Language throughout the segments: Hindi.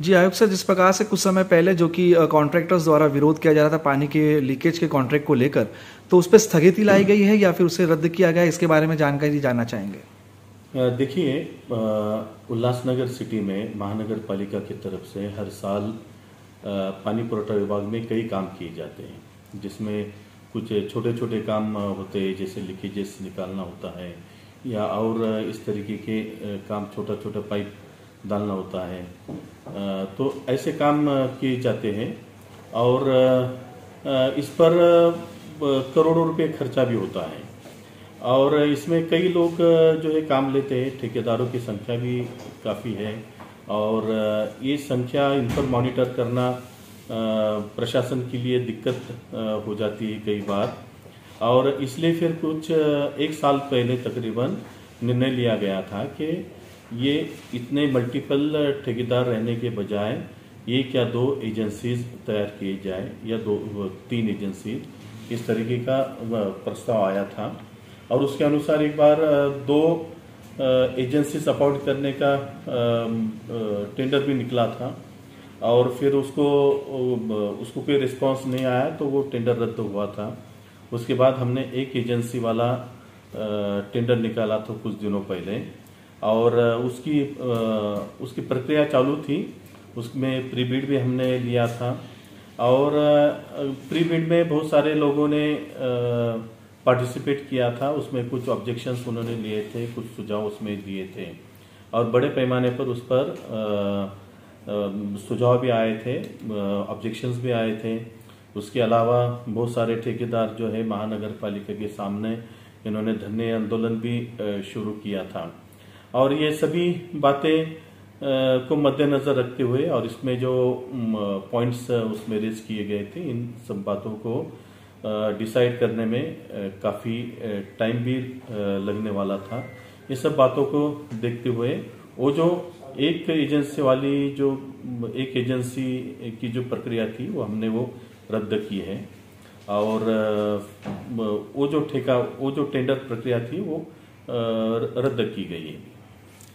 जी, आयुक्त सर, जिस प्रकार से कुछ समय पहले जो कि कॉन्ट्रैक्टर्स द्वारा विरोध किया जा रहा था पानी के लीकेज के कॉन्ट्रैक्ट को लेकर तो उस पर स्थगिति लाई गई है या फिर उसे रद्द किया गया इसके बारे में जानकारी जानना चाहेंगे। देखिए उल्लासनगर सिटी में महानगर पालिका की तरफ़ से हर साल पानी पुरवठा विभाग में कई काम किए जाते हैं, जिसमें कुछ छोटे छोटे काम होते हैं, जैसे लीकेजेस निकालना होता है, या और इस तरीके के काम छोटा छोटा पाइप डालना होता है। तो ऐसे काम किए जाते हैं और इस पर करोड़ों रुपए खर्चा भी होता है। और इसमें कई लोग जो है काम लेते हैं, ठेकेदारों की संख्या भी काफ़ी है और ये संख्या इन पर मॉनिटर करना प्रशासन के लिए दिक्कत हो जाती है कई बार। और इसलिए फिर कुछ एक साल पहले तकरीबन निर्णय लिया गया था कि ये इतने मल्टीपल ठेकेदार रहने के बजाय एक या दो एजेंसीज तैयार किए जाए या दो तीन एजेंसी इस तरीके का प्रस्ताव आया था। और उसके अनुसार एक बार दो एजेंसीज अपॉइंट करने का टेंडर भी निकला था। और फिर उसको उसको कोई रिस्पांस नहीं आया तो वो टेंडर रद्द हुआ था। उसके बाद हमने एक एजेंसी वाला टेंडर निकाला था कुछ दिनों पहले। और उसकी उसकी प्रक्रिया चालू थी। उसमें प्री बीड भी हमने लिया था। और प्री बीड में बहुत सारे लोगों ने पार्टिसिपेट किया था। उसमें कुछ ऑब्जेक्शंस उन्होंने लिए थे, कुछ सुझाव उसमें दिए थे। और बड़े पैमाने पर उस पर सुझाव भी आए थे ऑब्जेक्शंस भी आए थे। उसके अलावा बहुत सारे ठेकेदार जो है महानगर पालिका के सामने, इन्होंने धरने आंदोलन भी शुरू किया था। और ये सभी बातें को मद्देनजर रखते हुए और इसमें जो पॉइंट्स उसमें रेज किए गए थे, इन सब बातों को डिसाइड करने में काफ़ी टाइम भी लगने वाला था। ये सब बातों को देखते हुए, वो जो एक एजेंसी वाली जो एक एजेंसी की जो प्रक्रिया थी, वो हमने वो रद्द की है। और वो जो ठेका, वो जो टेंडर प्रक्रिया थी, वो रद्द की गई है।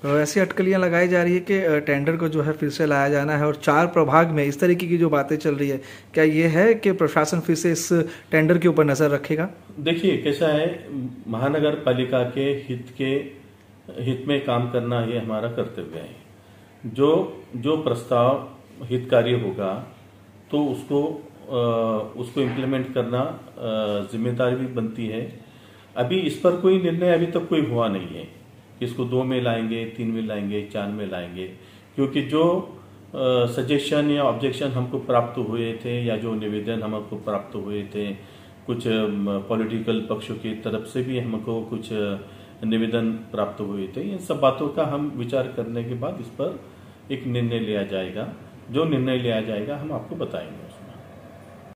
ऐसी अटकलियाँ लगाई जा रही है कि टेंडर को जो है फिर से लाया जाना है और चार प्रभाग में इस तरीके की जो बातें चल रही है क्या ये है कि प्रशासन फिर से इस टेंडर के ऊपर नज़र रखेगा? देखिए कैसा है महानगर पालिका के हित के हित में काम करना ये हमारा कर्तव्य है। जो जो प्रस्ताव हितकारी होगा तो उसको आ, उसको इम्प्लीमेंट करना ज़िम्मेदारी भी बनती है। अभी इस पर कोई निर्णय अभी तक कोई हुआ नहीं है। इसको दो में लाएँगे, तीन में लाएँगे, चार में लाएँगे। क्योंकि जो सजेशन या ऑब्जेक्शन हमको प्राप्त हुए थे या जो निवेदन हमको प्राप्त हुए थे, कुछ पॉलिटिकल पक्षों की तरफ़ से भी हमको कुछ निवेदन प्राप्त हुए थे, इन सब बातों का हम विचार करने के बाद इस पर एक निर्णय लिया जाएगा। जो निर्णय लिया जाएगा हम आपको बताएँगे।